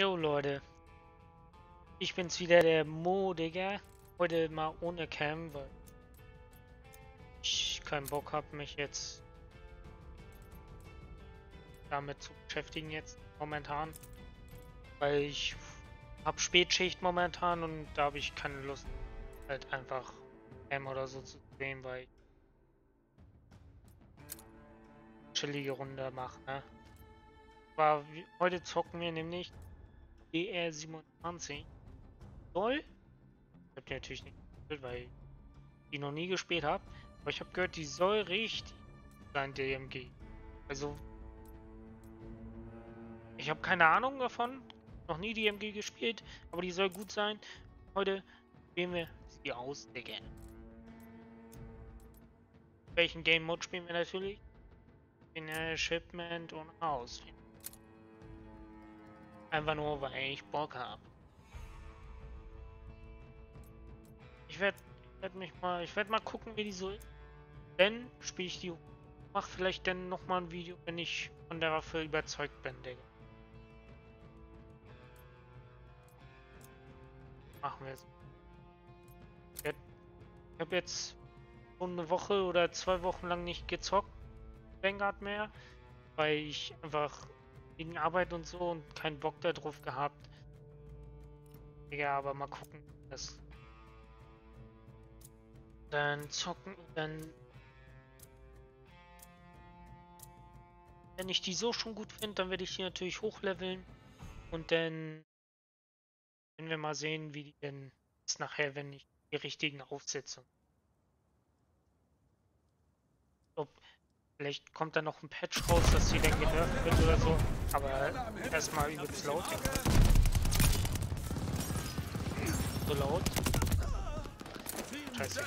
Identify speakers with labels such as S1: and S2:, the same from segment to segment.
S1: Jo Leute, ich bin's wieder, der Mo, Digga. Heute mal ohne Cam, weil ich keinen Bock hab, mich jetzt damit zu beschäftigen jetzt momentan. Weil ich hab Spätschicht momentan und da habe ich keine Lust, halt einfach Cam oder so zu sehen, weil ich chillige Runde mache, ne? Aber heute zocken wir nämlich DR27 soll. Ich hab die natürlich nicht gespielt, weil ich die noch nie gespielt habe. Aber ich habe gehört, die soll richtig sein, DMG. Also ich habe keine Ahnung davon. Noch nie DMG gespielt, aber die soll gut sein. Heute spielen wir sie aus, Digga. Welchen Game Mode spielen wir natürlich? In der Shipment und Haus. Einfach nur, weil ich Bock habe. Ich werde werd mich mal, ich werde mal gucken, wie die so ist. Dann spiele ich die, mach vielleicht dann noch mal ein Video, wenn ich von der Waffe überzeugt bin, Digga. Machen wir es. Ich habe jetzt schon eine Woche oder zwei Wochen lang nicht gezockt, Vanguard mehr, weil ich einfach wegen Arbeit und so und keinen Bock darauf gehabt. Ja, aber mal gucken, das dann zocken, dann wenn ich die so schon gut finde, dann werde ich die natürlich hochleveln und dann werden wir mal sehen, wie die denn ist nachher, wenn ich die richtigen Aufsätze. Ob Vielleicht kommt da noch ein Patch raus, dass sie dann genervt wird oder so. Aber erstmal übelst laut. So laut. Scheiße.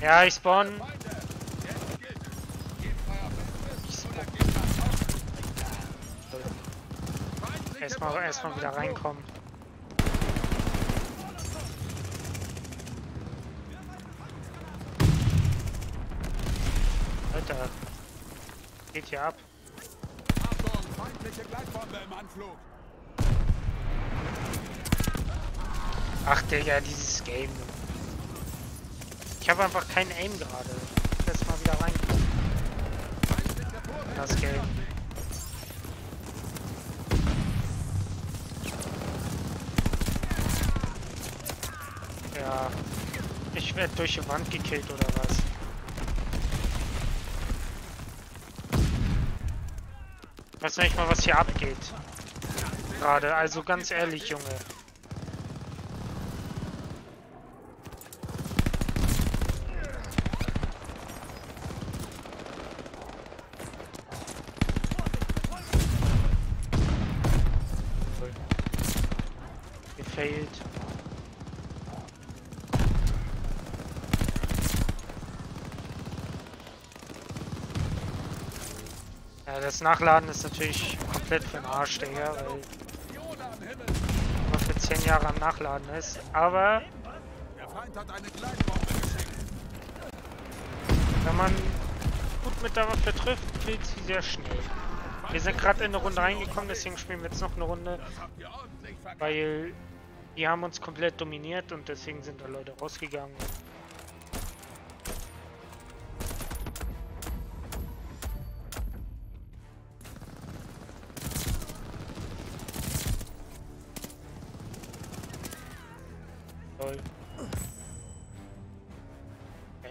S1: Ja, ich spawn. Erstmal erstmal wieder reinkommen. Alter. Geht hier ab.
S2: Feindliche Gleitbombe im Anflug.
S1: Ach Digga, dieses Game. Ich habe einfach keinen Aim gerade. Lass mal wieder rein. Das Game. Ja. Ich werde durch die Wand gekillt oder was? Ich weiß nicht mal, was hier abgeht. Gerade, also ganz ehrlich, Junge. Gefailt. Das Nachladen ist natürlich komplett für den Arsch, Digga, weil man für 10 Jahre am Nachladen ist. Aber wenn man gut mit der Waffe trifft, killt sie sehr schnell. Wir sind gerade in eine Runde reingekommen, deswegen spielen wir jetzt noch eine Runde, weil die haben uns komplett dominiert und deswegen sind da Leute rausgegangen.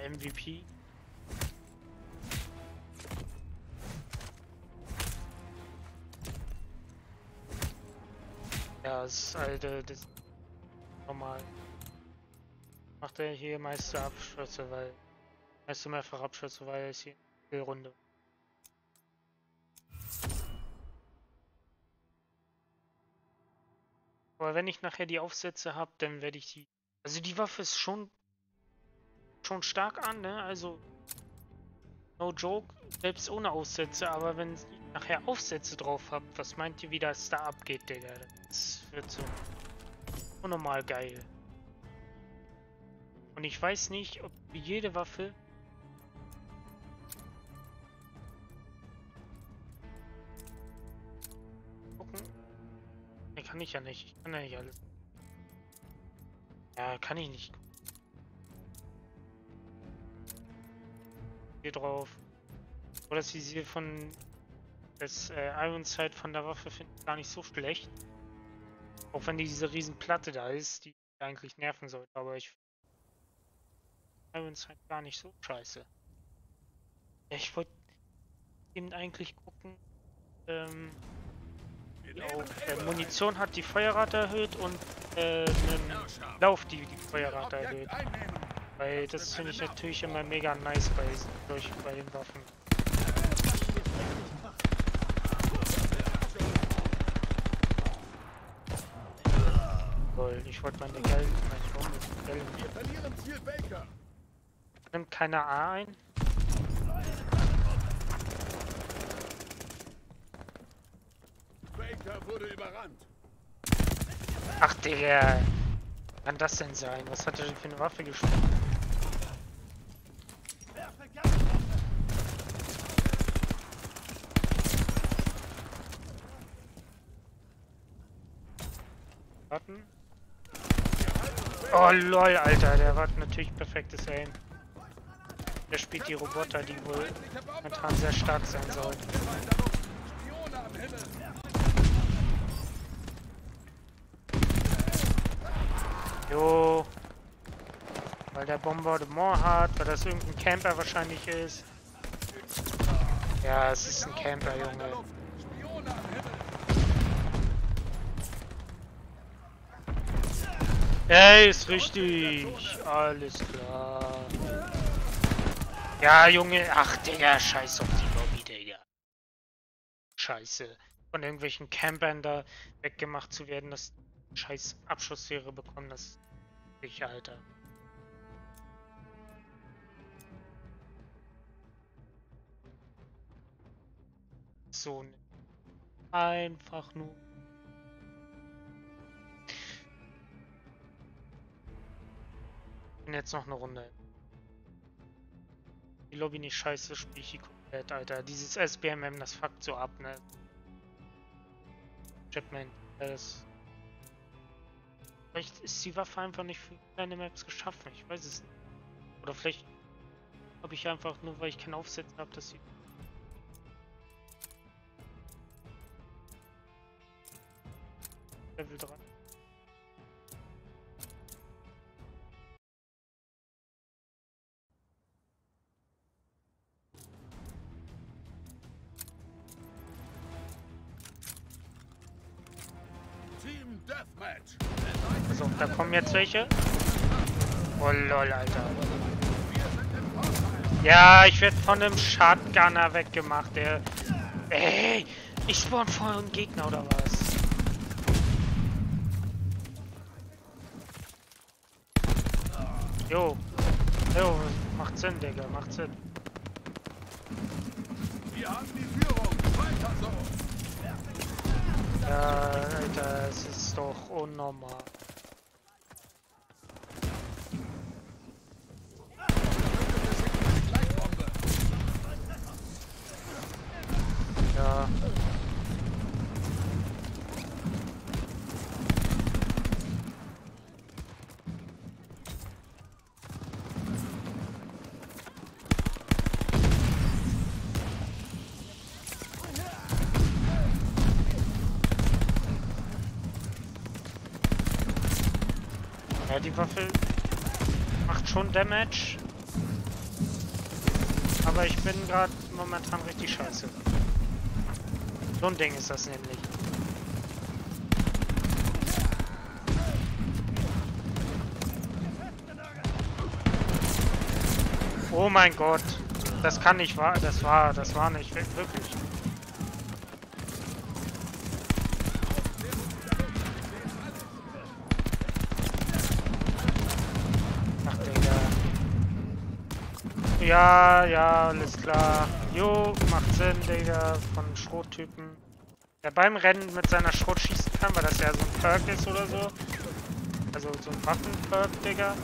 S1: MVP. Ja, das alte, das normal. Macht er hier meiste Abschüsse, weil meiste mehrfach Abschüsse, weil er ist hier die Runde. Aber wenn ich nachher die Aufsätze habe, dann werde ich die. Also die Waffe ist schon schon stark an, ne? Also no joke, selbst ohne Aufsätze, aber wenn ich nachher Aufsätze drauf habe, was meint ihr, wie das da abgeht, Digga? Das wird so unnormal geil. Und ich weiß nicht, ob jede Waffe kann ich ja nicht. Ich kann ja nicht alles. Ja, kann ich nicht. Hier drauf. Oder das Visier von das äh, Iron Sight von der Waffe finde ich gar nicht so schlecht. Auch wenn diese riesen Platte da ist, die eigentlich nerven sollte, aber ich Iron Sight gar nicht so scheiße. Ja, ich wollte eben eigentlich gucken, ähm, auch äh, Munition hat die Feuerrate erhöht und äh, Lauf die die Feuerrate erhöht. Weil das finde ich natürlich immer mega nice bei, durch, bei den Waffen. Toll, ich wollte meine Geld, meine Bombe stellen.
S2: Wir verlieren Ziel Baker.
S1: Nimmt keiner A ein?
S2: Baker wurde überrannt.
S1: Ach Digga. Kann das denn sein? Was hat er denn für eine Waffe gespielt? Warten. Oh lol, Alter, der hat natürlich perfektes Aim. Der spielt die Roboter, die wohl momentan sehr stark sein sollen. Jo. Weil der Bombardement hat, weil das irgendein Camper wahrscheinlich ist. Ja, es ist ein Camper, Junge.
S2: Spione am Himmel.
S1: Ey, ist richtig. Alles klar. Ja, Junge. Ach, Digga, scheiß auf die Lobby, Digga. Scheiße. Von irgendwelchen Campern da weggemacht zu werden, das scheiß Abschussserie bekommen, das ich, Alter. So, ne- einfach nur. Bin jetzt noch eine Runde. Die Lobby nicht scheiße, spiel ich die komplett, Alter. Dieses SBMM, das fuckt so ab, ne? Jetman, das. Vielleicht ist die Waffe einfach nicht für kleine Maps geschaffen, ich weiß es nicht. Oder vielleicht habe ich einfach nur, weil ich kein Aufsetzen habe, dass sie. Level 3. So, da kommen jetzt welche. Oh lol, Alter. Ja, ich werde von einem Shotgunner weggemacht, der... Ey, ich spawn vorher einen Gegner oder was? Jo. Jo, macht Sinn, Digga, macht Sinn.
S2: Wir haben die Führung. Weiter so.
S1: Ja, Alter, es ist doch unnormal.
S2: Gleitbombe.
S1: Ja. Ja, die Waffe macht schon Damage. Aber ich bin gerade momentan richtig scheiße. So ein Ding ist das nämlich. Oh mein Gott. Das kann nicht wahr. Das war, das war nicht wir- wirklich. Ach, Digga. Ja, ja, alles klar. Jo, macht Sinn, Digga, von Schrottypen. Der beim Rennen mit seiner Schrot schießen kann, weil das ja so ein Perk ist oder so. Also so ein Waffen-Perk, Digga.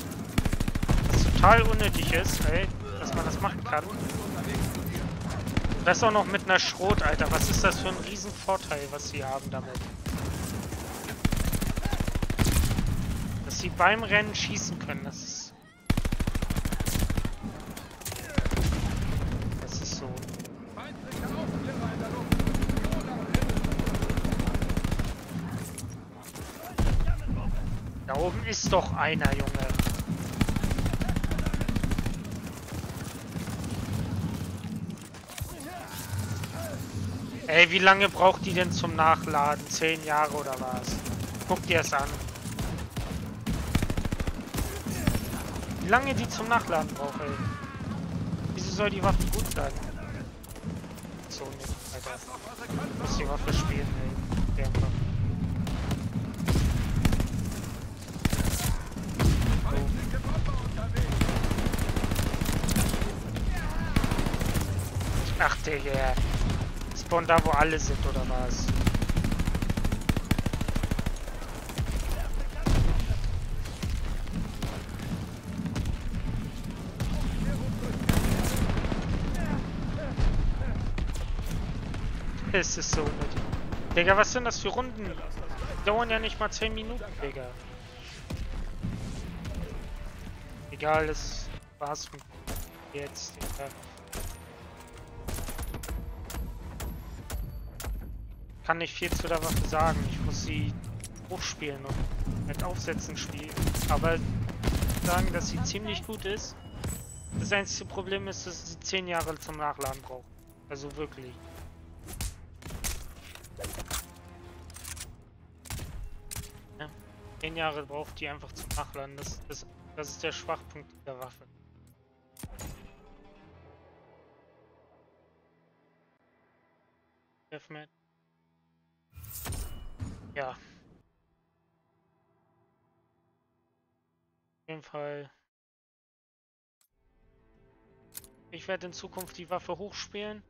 S1: Was total unnötig ist, ey, dass man das machen kann. Das auch noch mit einer Schrot, Alter. Was ist das für ein Riesenvorteil, was sie haben damit? dass sie beim Rennen schießen können. Das ist. Das ist so.
S2: Feindliche Aufklärer in der Luft. Oder Himmel.
S1: Da oben ist doch einer, Junge. Ey, wie lange braucht die denn zum Nachladen? Zehn Jahre oder was? Guck dir das an. Wie lange die zum Nachladen braucht, ey. Wieso soll die Waffe gut sein? So nicht, Alter. Muss die Waffe spielen, ey. Der einfach.
S2: Feindliche Bomber unterwegs.
S1: Ach, Digga. Spawn da, wo alle sind, oder was? Es ist so unnötig. Digga, was sind das für Runden? Die dauern ja nicht mal 10 Minuten, Digga. Egal, das war's jetzt, Digga. Kann nicht viel zu der Waffe sagen. Ich muss sie hochspielen und mit Aufsätzen spielen. Aber sagen, dass sie ziemlich gut ist. Das einzige Problem ist, dass sie 10 Jahre zum Nachladen braucht. Also wirklich. Ja, 10 Jahre braucht die einfach zum Nachladen. Das, das, das ist der Schwachpunkt der Waffe. Deathmatch. Ja. Auf jeden Fall. Ich werde in Zukunft die Waffe hochspielen.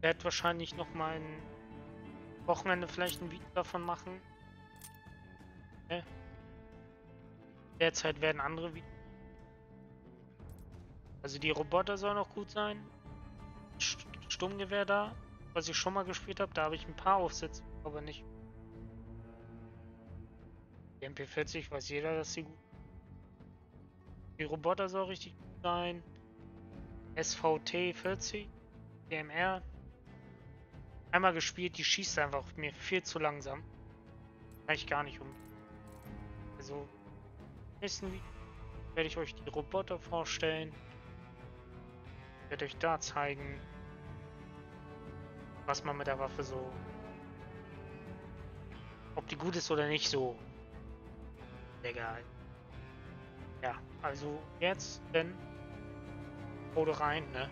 S1: Werde wahrscheinlich noch mal ein Wochenende vielleicht ein Video davon machen. Ne? Derzeit werden andere Videos. Also die Roboter sollen noch gut sein. St Sturmgewehr da, was ich schon mal gespielt habe, da habe ich ein paar Aufsätze, aber nicht die MP40 weiß jeder, dass sie gut Die Roboter soll richtig gut sein. SVT 40. DMR. Einmal gespielt, die schießt einfach mir viel zu langsam. Kann ich gar nicht um. Also, nächsten werde ich euch die Roboter vorstellen. Werde euch da zeigen, was man mit der Waffe so. Ob die gut ist oder nicht so. Egal. Ja, also jetzt, denn. Hau rein, ne?